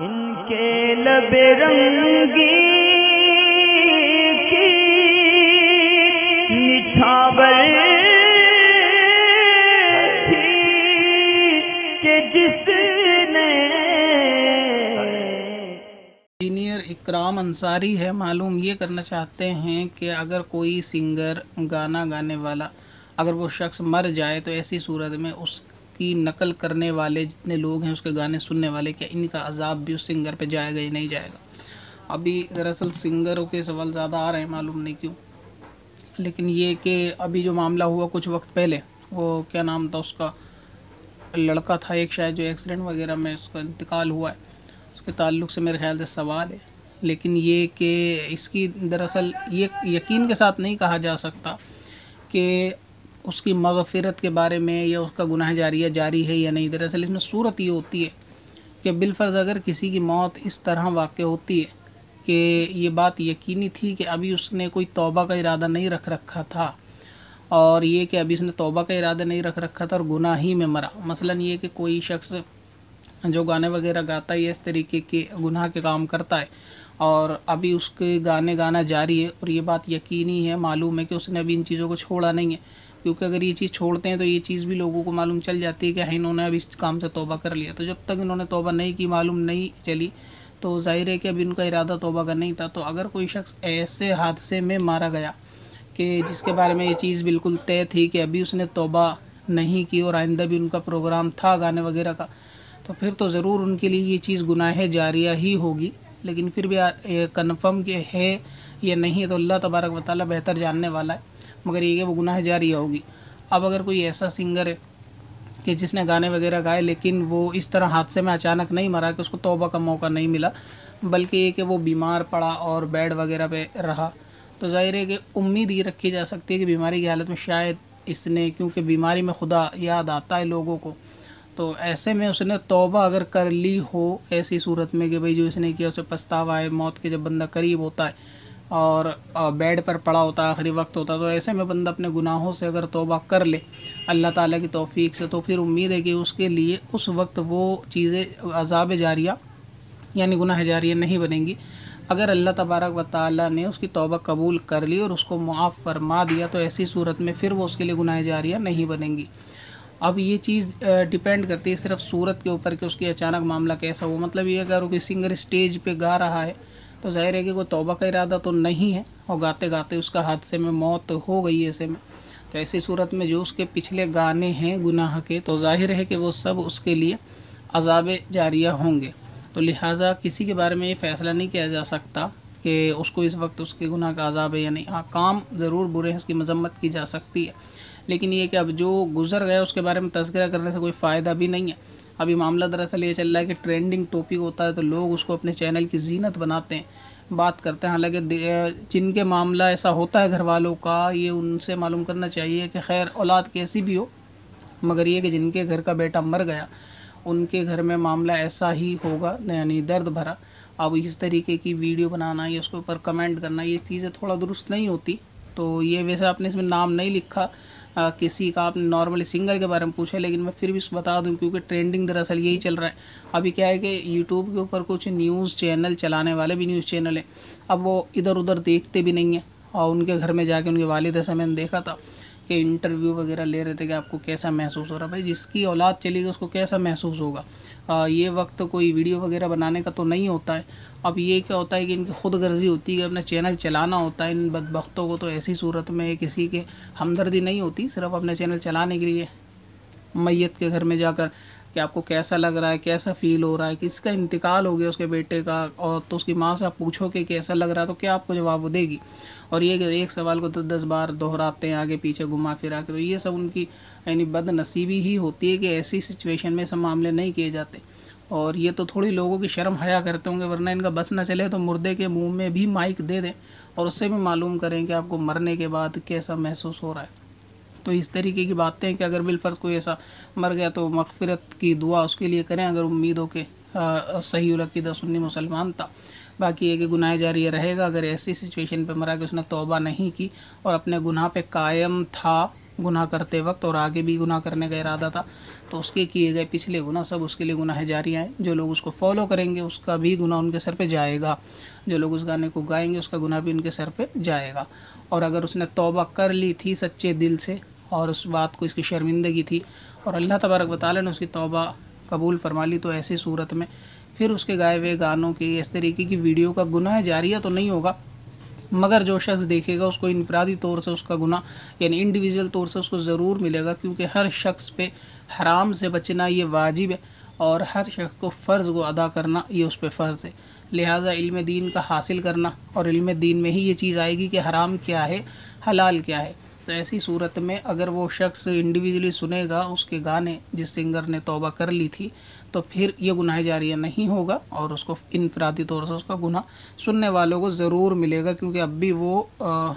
इनके लब रंगी जिसने इंजीनियर इकराम अंसारी है, मालूम ये करना चाहते हैं कि अगर कोई सिंगर गाना गाने वाला, अगर वो शख्स मर जाए तो ऐसी सूरत में उसकी नकल करने वाले जितने लोग हैं उसके गाने सुनने वाले, क्या इनका अजाब भी उस सिंगर पे जाएगा या नहीं जाएगा? अभी दरअसल सिंगरों के सवाल ज़्यादा आ रहे हैं, मालूम नहीं क्यों। लेकिन ये कि अभी जो मामला हुआ कुछ वक्त पहले, वो क्या नाम था उसका? लड़का था एक शायद जो एक्सीडेंट वगैरह में उसका इंतकाल हुआ है। उसके ताल्लुक से मेरे ख्याल से सवाल है। लेकिन ये कि इसकी दरअसल ये यकीन के साथ नहीं कहा जा सकता कि उसकी मगफ़रत के बारे में या उसका गुनाह जारिया जारी है या नहीं, दरअसल इसमें सूरत ये होती है कि बिलफर्ज अगर किसी की मौत इस तरह वाक़ होती है कि ये बात यकीनी थी कि अभी उसने कोई तौबा का इरादा नहीं रख रखा था और ये कि अभी उसने तौबा का इरादा नहीं रख रखा था और गुनाह ही में मरा। मसलन ये कि कोई शख्स जो गाने वगैरह गाता है इस तरीके के गुनाह के काम करता है और अभी उसके गाने गाना जारी है और ये बात यकीनी है, मालूम है कि उसने अभी इन चीज़ों को छोड़ा नहीं है। क्योंकि अगर ये चीज़ छोड़ते हैं तो ये चीज़ भी लोगों को मालूम चल जाती है कि हाँ इन्होंने अभी इस काम से तोबा कर लिया। तो जब तक इन्होंने तोबा नहीं की, मालूम नहीं चली तो ज़ाहिर है कि अभी उनका इरादा तोबा का नहीं था। तो अगर कोई शख्स ऐसे हादसे में मारा गया कि जिसके बारे में ये चीज़ बिल्कुल तय थी कि अभी उसने तोबा नहीं की और आइंदा भी उनका प्रोग्राम था गाने वगैरह का तो फिर तो ज़रूर उनके लिए ये चीज़ गुनाह जारिया ही होगी। लेकिन फिर भी कन्फर्म के है या नहीं तो अल्लाह तबारक वाली बेहतर जानने वाला है। मगर ये वो गुनाह जारी होगी अब अगर कोई ऐसा सिंगर है कि जिसने गाने वगैरह गाए, लेकिन वो इस तरह हादसे में अचानक नहीं मरा कि उसको तोबा का मौका नहीं मिला, बल्कि ये कि वो बीमार पड़ा और बेड वगैरह पे रहा तो ज़ाहिर है कि उम्मीद ये रखी जा सकती है कि बीमारी की हालत में शायद इसने, क्योंकि बीमारी में खुदा याद आता है लोगों को तो ऐसे में उसने तौबा अगर कर ली हो ऐसी सूरत में कि भाई जो इसने किया उसे पछतावा है, मौत के जब बंदा करीब होता है और बेड पर पड़ा होता है आखिरी वक्त होता तो ऐसे में बंदा अपने गुनाहों से अगर तोबा कर ले, अल्लाह ताला की तौफीक से तो फिर उम्मीद है कि उसके लिए उस वक्त वो चीज़ें, अजाब जारिया, यानी गुनाह जारिया नहीं बनेंगी। अगर अल्लाह तबारक व ताली ने उसकी तौबा कबूल कर ली और उसको मुआफ़ फरमा दिया तो ऐसी सूरत में फिर वो उसके लिए गुनाह जारिया नहीं बनेंगी। अब ये चीज़ डिपेंड करती है सिर्फ़ सूरत के ऊपर कि उसकी अचानक मामला कैसा हो। मतलब ये अगर कोई सिंगर स्टेज पे गा रहा है तो ज़ाहिर है कि कोई तौबा का इरादा तो नहीं है और गाते गाते उसका हादसे में मौत हो गई ऐसे में। तो ऐसी सूरत में जो उसके पिछले गाने हैं गुनाह के तो ज़ाहिर है कि वो सब उसके लिए अजाब जारिया होंगे। तो लिहाजा किसी के बारे में ये फ़ैसला नहीं किया जा सकता कि उसको इस वक्त उसके गुनाह का अजाब है या नहीं। हाँ काम ज़रूर बुरे हैं उसकी मजम्मत की जा सकती है। लेकिन ये कि अब जो गुजर गया उसके बारे में तस्करा करने से कोई फ़ायदा भी नहीं है। अभी मामला दरअसल ये चल रहा है कि ट्रेंडिंग टॉपिक होता है तो लोग उसको अपने चैनल की जीनत बनाते हैं, बात करते हैं। हालाँकि जिनके मामला ऐसा होता है घर वालों का, ये उनसे मालूम करना चाहिए कि खैर, औलाद कैसी भी हो, मगर ये कि जिनके घर का बेटा मर गया, उनके घर में मामला ऐसा ही होगा, यानी दर्द भरा। अब इस तरीके की वीडियो बनाना, या उसके ऊपर कमेंट करना, ये चीज़ें थोड़ा दुरुस्त नहीं होती तो ये वैसे आपने इसमें नाम नहीं लिखा आ, किसी का आपने नॉर्मली सिंगर के बारे में पूछा लेकिन मैं फिर भी बता दूँ क्योंकि ट्रेंडिंग दरअसल यही चल रहा है। अभी क्या है कि यूट्यूब के ऊपर कुछ न्यूज़ चैनल चलाने वाले भी न्यूज़ चैनल हैं। अब वो इधर उधर देखते भी नहीं हैं। और उनके घर में जाके उनके वालद से मैंने देखा था। कि इंटरव्यू वगैरह ले रहे थे कि आपको कैसा महसूस हो रहा भाई जिसकी औलाद चली गई उसको कैसा महसूस होगा? आ, ये वक्त कोई वीडियो वगैरह बनाने का तो नहीं होता है। अब ये क्या होता है कि इनकी खुद गर्जी होती है अपना चैनल चलाना होता है। इन बदबख्तों को तो ऐसी सूरत में किसी के हमदर्दी नहीं होती सिर्फ़ अपने चैनल चलाने के लिए मैत के घर में जाकर। कि आपको कैसा लग रहा है, कैसा फील हो रहा है, किसका इंतकाल हो गया उसके बेटे का और तो उसकी माँ से आप पूछो कि कैसा लग रहा है तो क्या आपको जवाब वो देगी? और ये एक सवाल को तो दस बार दोहराते हैं, आगे पीछे घुमा फिरा के तो ये सब उनकी, यानी बदनसीबी ही होती है कि ऐसी सिचुएशन में सब मामले नहीं किए जाते। और ये तो थोड़ी लोगों की शर्म हया करते होंगे, वरना इनका बस ना चले तो मुर्दे के मुँह में भी माइक दे दें और उससे भी मालूम करें कि आपको मरने के बाद कैसा महसूस हो रहा है। तो इस तरीके की बातें हैं कि अगर बिलफर्ज कोई ऐसा मर गया तो मगफरत की दुआ उसके लिए करें, अगर उम्मीद हो कि सही उलकीदा सुन्नी मुसलमान था। बाकी एक गुनाह जारी रहेगा, अगर ऐसी सिचुएशन पे मरा कि उसने तोबा नहीं की और अपने गुनाह पे कायम था गुनाह करते वक्त और आगे भी गुनाह करने का इरादा था तो उसके किए गए पिछले गुनाह सब उसके लिए गुनाह जारी आए। जो लोग उसको फॉलो करेंगे, उसका भी गुनाह उनके सर पे जाएगा। जो लोग उस गाने को गाएँगे, उसका गुनाह भी उनके सर पे जाएगा। और अगर उसने तौबा कर ली थी सच्चे दिल से और उस बात को इसकी शर्मिंदगी थी। और अल्लाह तबारक बताल ने उसकी तौबा कबूल फरमा ली तो ऐसी सूरत में। फिर उसके गाए हुए गानों के, इस तरीके की वीडियो का गुनाह जारिया तो नहीं होगा। मगर जो शख्स देखेगा, उसको इनफरादी तौर से उसका गुना यानी इंडिविजुअल तौर से उसको ज़रूर मिलेगा, क्योंकि हर शख्स पे हराम से बचना ये वाजिब है। और हर शख्स को फ़र्ज़ को अदा करना ये उस पर फ़र्ज़ है। लिहाजा इल्म दीन का हासिल करना और इल्म दीन में ही ये चीज़ आएगी कि हराम क्या है, हलाल क्या है। तो ऐसी सूरत में अगर वो शख्स इंडिविजुअली सुनेगा उसके गाने जिस सिंगर ने तौबा कर ली थी तो फिर ये गुनाह जारिया नहीं होगा और उसको इनफरादी तौर से उसका गुनाह सुनने वालों को ज़रूर मिलेगा क्योंकि अब भी वो आ,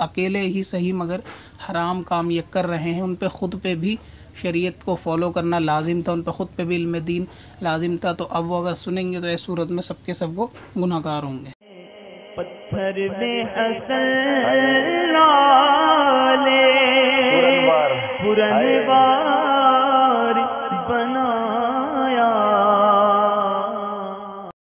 अकेले ही सही मगर हराम काम ये कर रहे हैं। उन पर ख़ुद पे भी शरीयत को फॉलो करना लाजिम था उन पर ख़ुद पे भी इल्म दीन लाजिम था। तो अब वो अगर सुनेंगे तो इस सूरत में सबके सब वो गुनाहगार होंगे। पत्थर में वाले पुरनवार